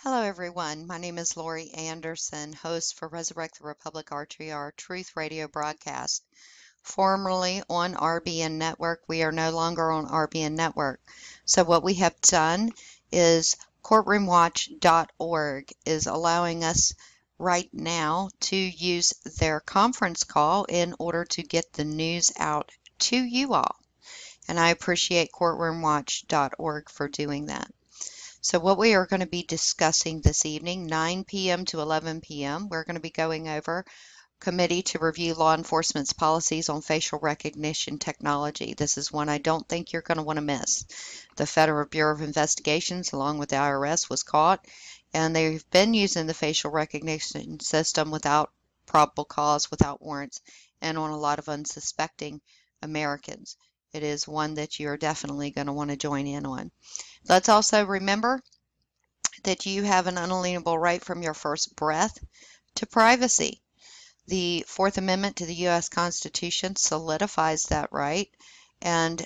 Hello, everyone. My name is Lorri Anderson, host for Resurrect the Republic RTR Truth Radio broadcast. Formerly on RBN Network, we are no longer on RBN Network. So, what we have done is courtroomwatch.org is allowing us right now to use their conference call in order to get the news out to you all. And I appreciate courtroomwatch.org for doing that. So what we are going to be discussing this evening, 9 p.m. to 11 p.m., we're going to be going over Committee to Review Law Enforcement's Policies on Facial Recognition Technology. This is one I don't think you're going to want to miss. The Federal Bureau of Investigations, along with the IRS, was caught, and they've been using the facial recognition system without probable cause, without warrants, and on a lot of unsuspecting Americans. It is one that you're definitely going to want to join in on. Let's also remember that you have an unalienable right from your first breath to privacy. The Fourth Amendment to the U.S. Constitution solidifies that right and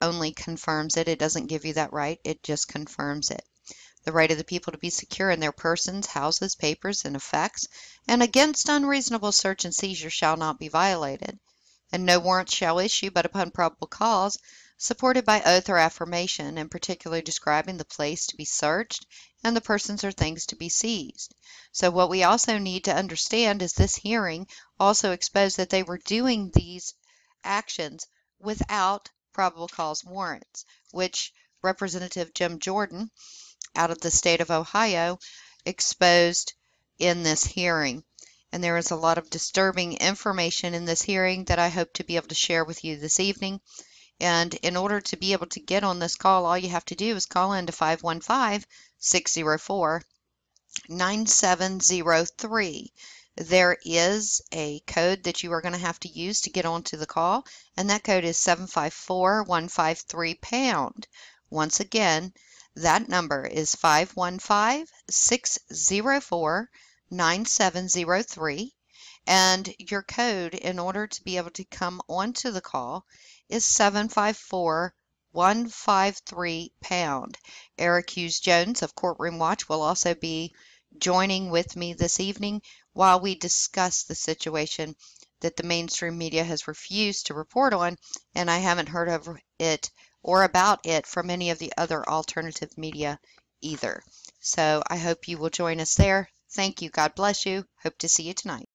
only confirms it. It doesn't give you that right, it just confirms it. The right of the people to be secure in their persons, houses, papers, and effects, and against unreasonable search and seizure shall not be violated. And no warrant shall issue but upon probable cause, supported by oath or affirmation, and particularly describing the place to be searched and the persons or things to be seized. So what we also need to understand is this hearing also exposed that they were doing these actions without probable cause warrants, which Representative Jim Jordan out of the state of Ohio exposed in this hearing. And there is a lot of disturbing information in this hearing that I hope to be able to share with you this evening. And in order to be able to get on this call, all you have to do is call in to 515 604 9703. There is a code that you are going to have to use to get onto the call, and that code is 754153 pound. Once again, that number is 515 604 9703. And your code, in order to be able to come onto the call, is 754 153 pound. Eric Hughes Jones of Courtroom Watch will also be joining with me this evening while we discuss the situation that the mainstream media has refused to report on, and I haven't heard of it or about it from any of the other alternative media either. So I hope you will join us there. Thank you. God bless you. Hope to see you tonight.